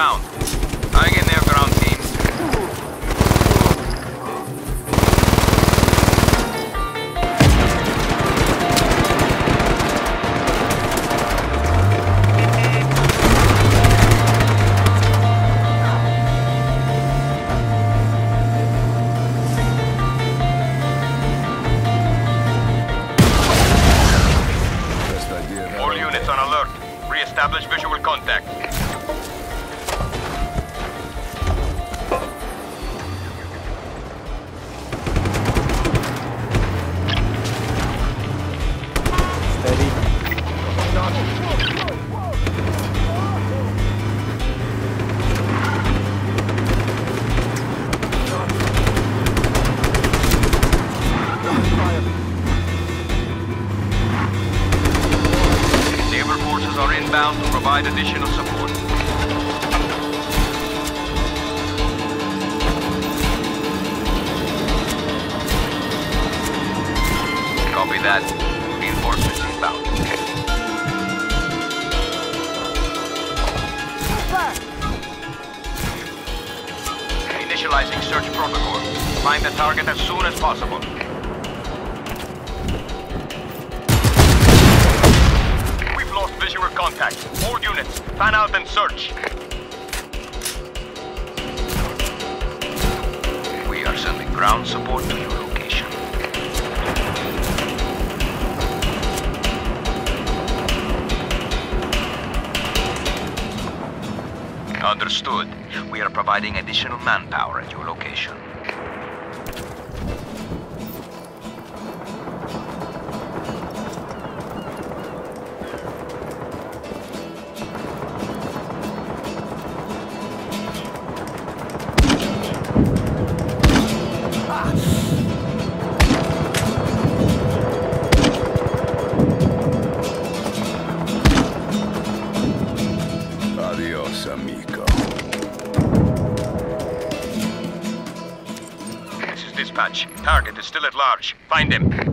inbound. Hang in there, ground team. All units on alert. Re-establish visual contact. Inbound to provide additional support. Copy that. Reinforcements inbound. Initializing search protocol. Find the target as soon as possible. Contact. All units, fan out and search. We are sending ground support to your location. Understood. We are providing additional manpower at your location. Amigo. This is dispatch. Target is still at large. Find him.